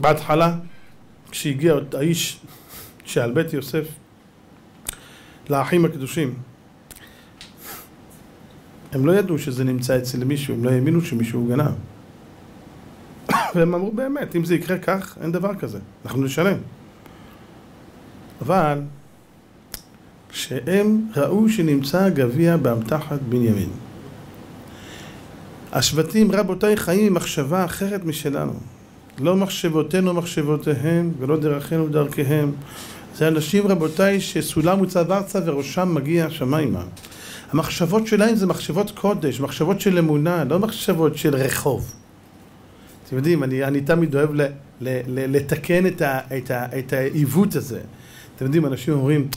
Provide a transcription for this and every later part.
בהתחלה, כשהגיע האיש שעל בית יוסף לאחים הקדושים, הם לא ידעו שזה נמצא אצל מישהו, הם לא האמינו שמישהו גנב. והם אמרו באמת, אם זה יקרה כך, אין דבר כזה, אנחנו נשלם. אבל כשהם ראו שנמצא גביע באמתחת בנימין. השבטים, רבותיי, חיים עם מחשבה אחרת משלנו. לא מחשבותינו מחשבותיהם, ולא דרכינו דרכיהם. זה אנשים, רבותיי, שסולם מוצב ארצה וראשם מגיע השמיימה. המחשבות שלהם זה מחשבות קודש, מחשבות של אמונה, לא מחשבות של רחוב. אתם יודעים, אני, אני תמיד אוהב ל, ל, ל, לתקן את, ה, את, ה, את העיוות הזה. אתם יודעים, אנשים אומרים,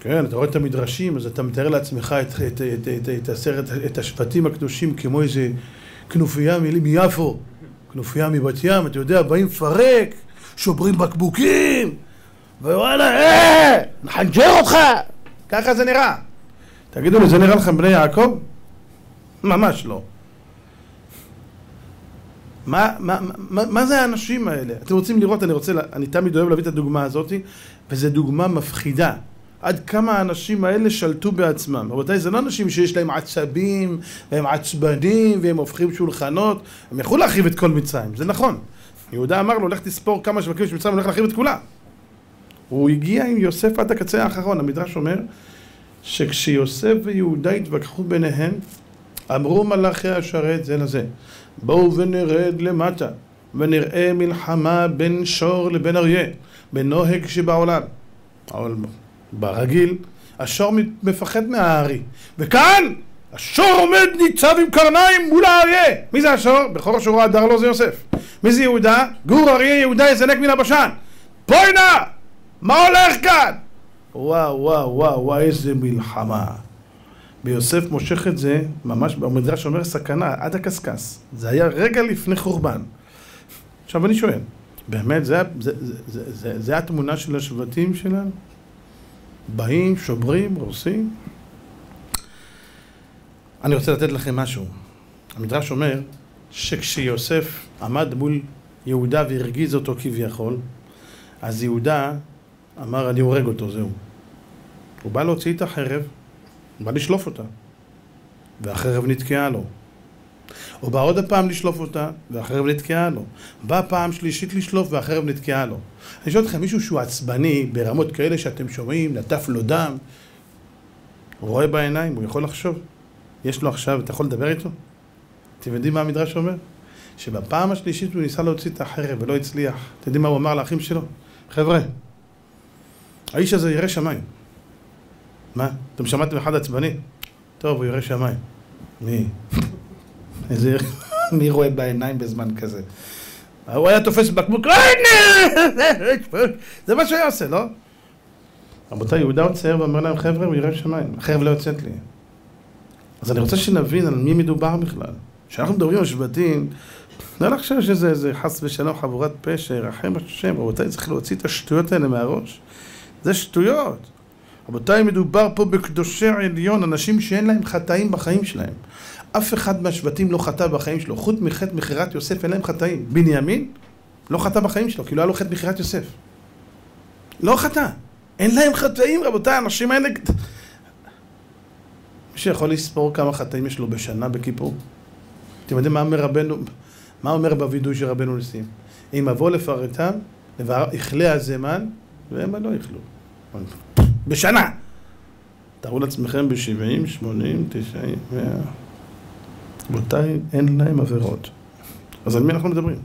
כן, אתה רואה את המדרשים, אז אתה מתאר לעצמך את, את, את, את, את הסרט, את השבטים הקדושים כמו איזה כנופיה מיפו, כנופיה מבת ים, אתה יודע, באים לפרק, שוברים בקבוקים, ווואלה, אה, נחנג'ר אותך! ככה זה נראה. תגידו לי, זה נראה לכם בני יעקב? ממש לא. מה, מה, מה, מה זה האנשים האלה? אתם רוצים לראות, אני רוצה, אני תמיד אוהב להביא את הדוגמה הזאת, וזו דוגמה מפחידה. עד כמה האנשים האלה שלטו בעצמם. רבותיי, זה לא אנשים שיש להם עצבים, והם עצבנים, והם הופכים שולחנות. הם יכלו להחריב את כל מצרים, זה נכון. יהודה אמר לו, לך תספור כמה שווקים של מצרים, הוא הולך להחריב את כולה. הוא הגיע עם יוסף עד הקצה האחרון. המדרש אומר שכשיוסף ויהודה התווכחו ביניהם, אמרו מלאכי השרת זה לזה, בואו ונרד למטה, ונראה מלחמה בין שור לבין אריה, בנוהג שבעולם. ברגיל, השור מפחד מהארי. וכאן, השור עומד ניצב עם קרניים מול האריה. מי זה השור? בכור השורו הדר לו זה יוסף. מי זה יהודה? גור אריה יהודה יזנק מן הבשן. בואי נא! מה הולך כאן? וואו וואו וואו וואו איזה מלחמה. ויוסף מושך את זה, ממש במדרש אומר סכנה, עד הקשקש. זה היה רגע לפני חורבן. עכשיו אני שואל, באמת זה, זה, זה, זה, זה, זה התמונה של השבטים שלנו? באים, שוברים, הורסים? אני רוצה לתת לכם משהו. המדרש אומר שכשיוסף עמד מול יהודה והרגיז אותו כביכול, אז יהודה אמר אני הורג אותו, זהו. הוא בא להוציא את החרב, הוא בא לשלוף אותה, והחרב נתקעה לו. הוא בא עוד הפעם לשלוף אותה, והחרב נתקעה לו. בא פעם שלישית לשלוף, והחרב נתקעה לו. אני שואל אתכם, מישהו שהוא עצבני ברמות כאלה שאתם שומעים, נטף לו דם, הוא רואה בעיניים, הוא יכול לחשוב. יש לו עכשיו, אתה יכול לדבר איתו? אתם יודעים מה המדרש אומר? שבפעם השלישית הוא ניסה להוציא את החרב ולא הצליח. אתם יודעים מה הוא אמר לאחים שלו? חבר'ה, האיש הזה ירא שמיים. מה? אתם שמעתם אחד עצבני? טוב, הוא ירא שמיים. מי? איזה... מי רואה בעיניים בזמן כזה? הוא היה תופס בקבוק, זה מה שהוא היה עושה, לא? רבותיי, יהודה עוצר ואומר להם, חבר'ה, הוא ירא שמיים, החרב לא יוצאת לי. אז אני רוצה שנבין על מי מדובר בכלל. כשאנחנו מדברים על שבטים, לא לחשוב שזה איזה חס ושלום חבורת פשע, ירחם השם, רבותיי, צריך להוציא את השטויות האלה מהראש. זה שטויות. רבותיי, מדובר פה בקדושי עליון, אנשים שאין להם חטאים בחיים שלהם. אף אחד מהשבטים לא חטא בחיים שלו, חוץ מחטא מכירת יוסף אין להם חטאים. בנימין לא חטא בחיים שלו, כי לא היה לו חטא מכירת יוסף. לא חטא. אין להם חטאים, רבותיי, האנשים האלה... מי שיכול לספור כמה חטאים יש לו בשנה בכיפור? אתם יודעים מה אומר רבנו, מה אומר בווידוי של רבנו ניסים? אם אבוא לפרטם, יכלה הזמן, והם לא יכלו. בשנה! תארו לעצמכם ב-70, 80, 90, 100. רבותיי, אין להם עבירות. אז על מי אנחנו מדברים?